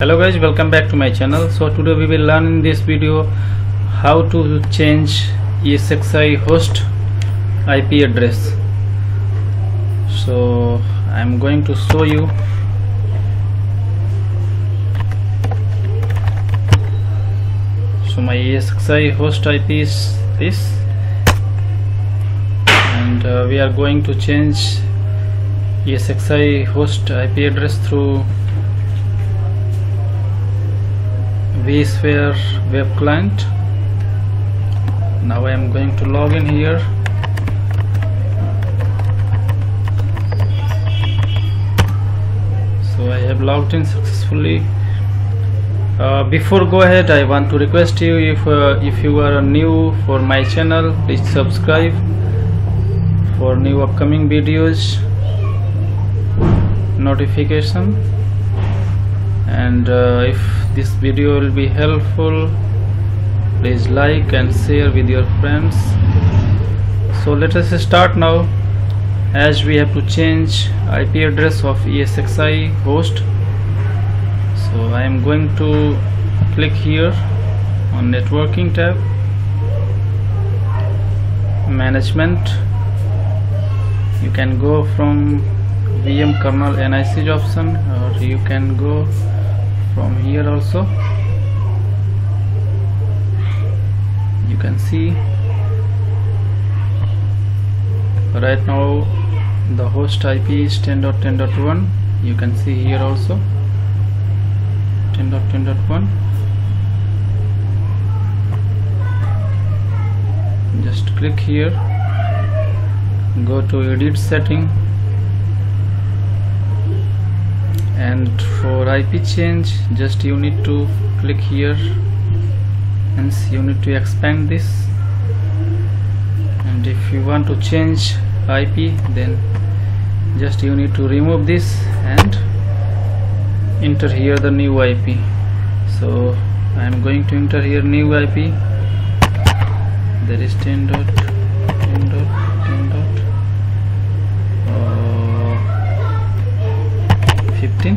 hello guys welcome back to my channel. So today we will learn in this video how to change ESXi host IP address. So I'm going to show you. So my ESXi host IP is this. And uh, we are going to change ESXi host IP address through vSphere web client. Now I am going to log in here. So I have logged in successfully. Uh, before go ahead I want to request you if uh, if you are new for my channel please subscribe for new upcoming videos. Notification and uh, if this video will be helpful please like and share with your friends. So let us start now. As we have to change IP address of ESXi host so I am going to click here on networking tab management. You can go from VM kernel NIC option or you can go from here also. You can see. Right now the host IP is 10.10.1 you can see here also. 10.10.1 just click here. Go to edit setting and for IP change just you need to click here. And you need to expand this. And if you want to change IP then just you need to remove this and enter here the new IP so I am going to enter here new IP there is 10 dot 10 dot 10 dot 15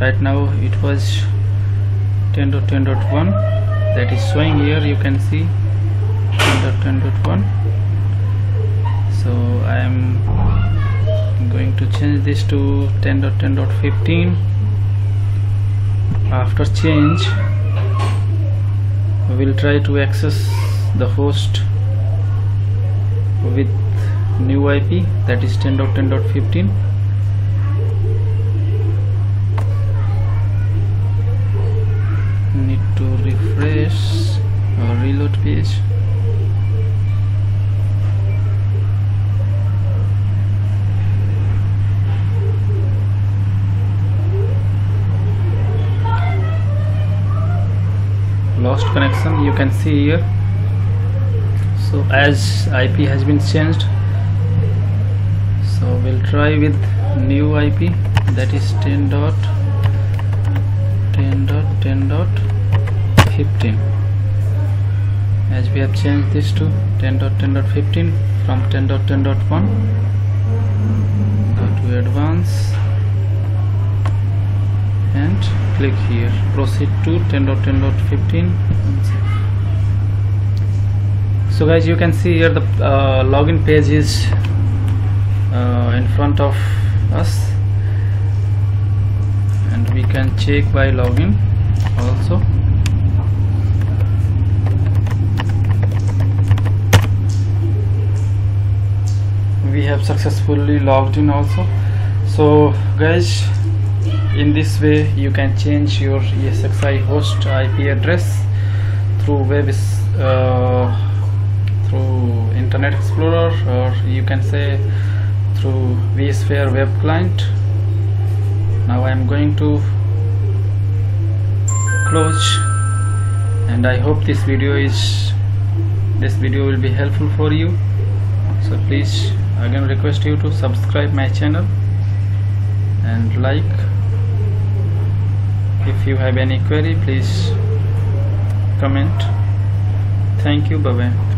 right now it was 10 dot 10 dot 1 that is showing here you can see 10 dot 10 dot 1 so I am going to change this to 10 dot 10 dot 15 after change we will try to access the host with new IP that is 10 lost connection you can see here. So as IP has been changed so we'll try with new IP that is 10 dot 10 dot 10 dot 15 as we have changed this to 10 dot 10 dot 15 from 10 dot 10 dot 1 go to advance and click here. Proceed to 10 dot 10 dot 15 so guys you can see here the uh, login page is uh, in front of us. And we can check by login also. We have successfully logged in also. So guys in this way you can change your ESXi host IP address through web uh, through Internet Explorer or you can say through vSphere web client. Now I am going to close and I hope this video is this video will be helpful for you. So please again request you to subscribe my channel and like if you have any query please comment. Thank you. Bye bye